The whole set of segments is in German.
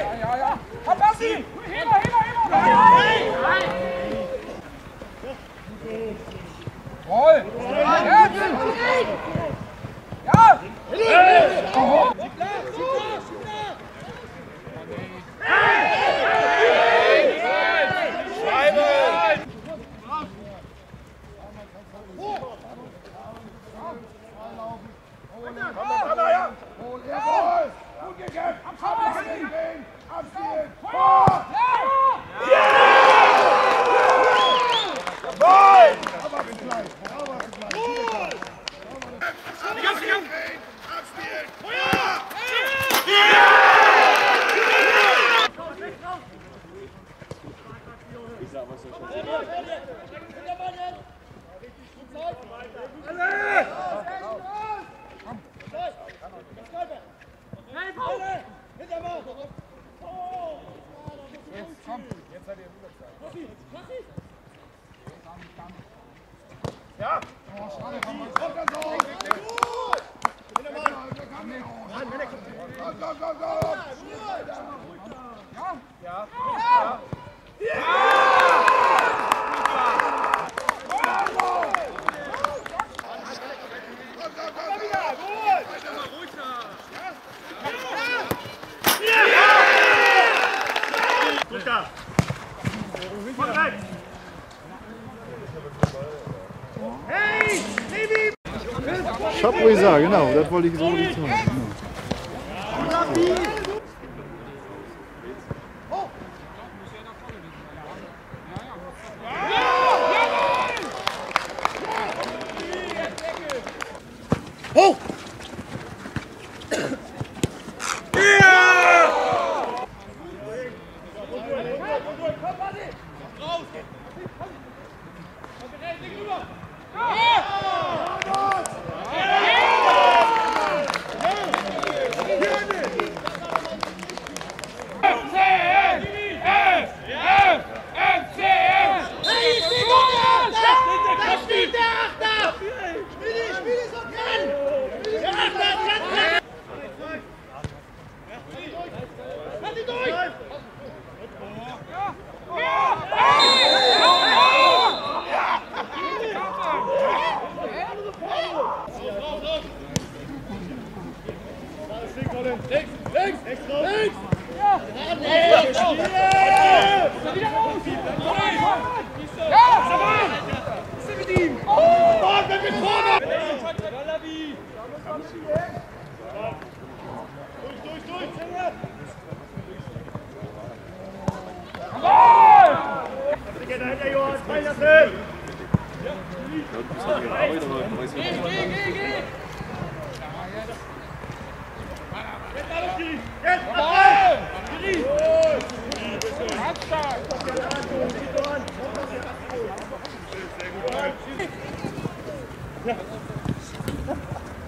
Ja, ja, ja. Hat das sie? Ja. Chapuisa, genau, das wollte ich so nicht sagen.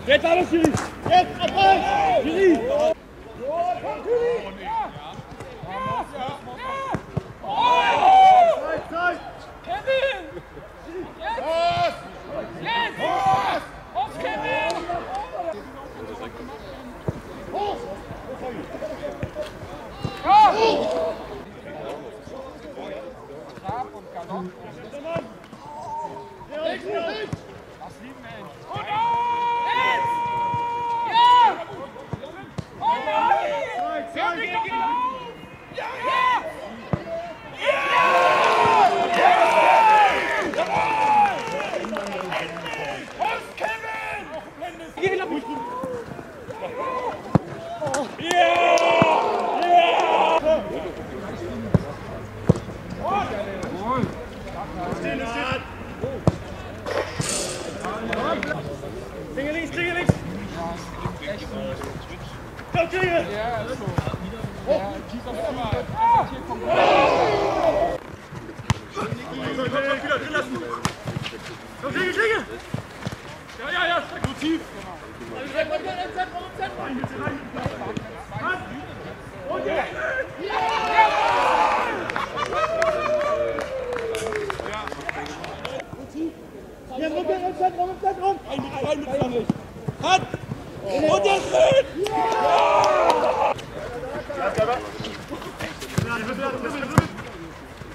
Jetzt alles, Schiri! Jetzt, Applaus! Schiri! Klinge Ja, okay. Ja, ist so. Oh, ja, dieser Firma. Ah. Hier kommt. Komm, komm, komm, wieder drin lassen. Komm, Schläge, Schläge. Ja, ja, ja, steck so tief. Und jetzt! Ja! Ja, rum, rum, rum, rum! Rein mit Flanke! Hat! Und jetzt!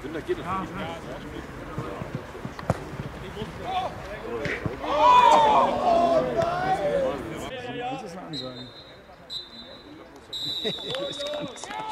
Günther geht nicht. Das ist eine Ansage. das kann nicht sein.